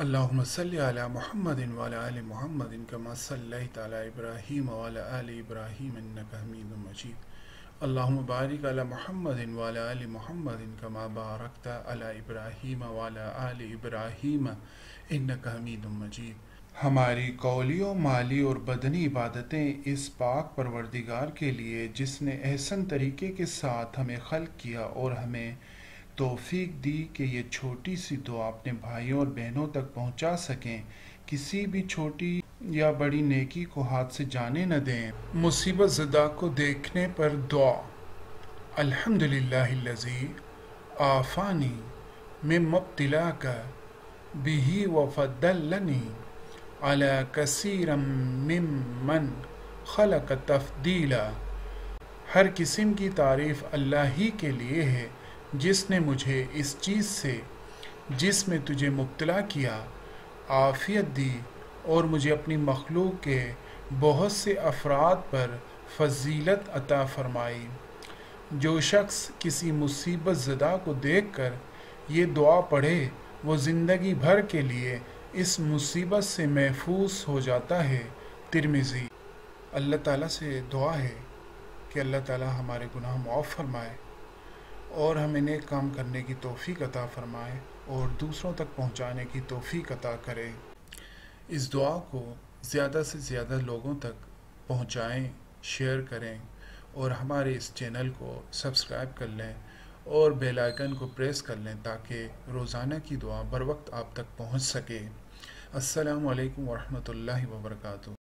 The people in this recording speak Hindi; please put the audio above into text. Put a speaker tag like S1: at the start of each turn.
S1: अल्लाहुम्म सल्लि अला मुहम्मदिन व अला आलि मुहम्मदिन कमा सल्लैता अला इब्राहीम व अला आलि इब्राहीम इन्नका हमीदुम मजीद अल्लाहुम्म बारिक अला मुहम्मदिन व अला आलि मुहम्मदिन कमा बारकता अला इब्राहीम व अला आलि इब्राहीम इन्नका हमीदुम मजीद हमारी कौलियों, माली और बदनी इबादतें इस पाक परवरदिगार के लिए जिसने एहसन तरीके के साथ हमें खल किया और हमें तौफीक दी कि ये छोटी सी दुआ अपने भाइयों और बहनों तक पहुँचा सकें। किसी भी छोटी या बड़ी नेकी को हाथ से जाने न दें। मुसीबत ज़दा को देखने पर दुआ। अल्हम्दुलिल्लाहिल्लज़ी आफ़ानी में मब्तिला का बिही व फद्दलनी अला कसीरम मिमन खलक तफदीला। हर किस्म की तारीफ़ अल्लाह ही के लिए है। जिसने मुझे इस चीज़ से, जिसमें तुझे मुब्तला किया, आफियत दी और मुझे अपनी मखलूक के बहुत से अफराद पर फजीलत अता फरमाई। जो शख्स किसी मुसीबत ज़दा को देख कर ये दुआ पढ़े, वो ज़िंदगी भर के लिए इस मुसीबत से महफूज हो जाता है, तिरमिज़ी। अल्लाह ताला से दुआ है कि अल्लाह ताला हमारे गुनाह मुआफ़ फरमाए। और हमें नेक काम करने की तोफ़ी अता फ़रमाएँ और दूसरों तक पहुँचाने की तोफ़ी अता करें। इस दुआ को ज़्यादा से ज़्यादा लोगों तक पहुँचाएँ, शेयर करें और हमारे इस चैनल को सब्सक्राइब कर लें और बेल आइकन को प्रेस कर लें ताकि रोज़ाना की दुआ बर वक्त आप तक पहुँच सके। अस्सलाम वालेकुम वरहमतुल्लाहि व बरकातुहू